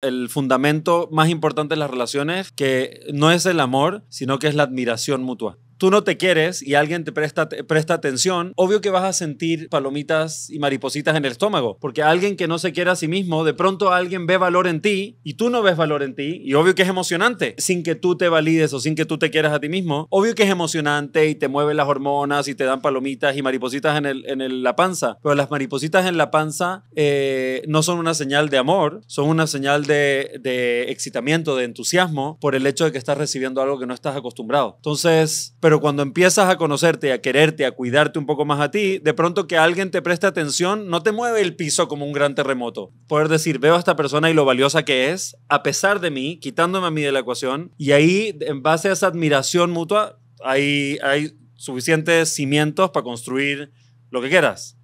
el fundamento más importante de las relaciones, que no es el amor, sino que es la admiración mutua tú no te quieres y alguien te presta, presta atención, obvio que vas a sentir palomitas y maripositas en el estómago, porque alguien que no se quiere a sí mismo, de pronto alguien ve valor en ti y tú no ves valor en ti, y obvio que es emocionante, sin que tú te valides o sin que tú te quieras a ti mismo, obvio que es emocionante y te mueven las hormonas y te dan palomitas y maripositas en, el, en la panza, pero las maripositas en la panza eh, no son una señal de amor, son una señal de, de excitamiento, de entusiasmo por el hecho de que estás recibiendo algo que no estás acostumbrado. Entonces, pero cuando empiezas a conocerte, a quererte, a cuidarte un poco más a ti, de pronto que alguien te preste atención, no te mueve el piso como un gran terremoto. Poder decir, veo a esta persona y lo valiosa que es, a pesar de mí, quitándome a mí de la ecuación, y ahí, en base a esa admiración mutua, hay, hay suficientes cimientos para construir lo que quieras.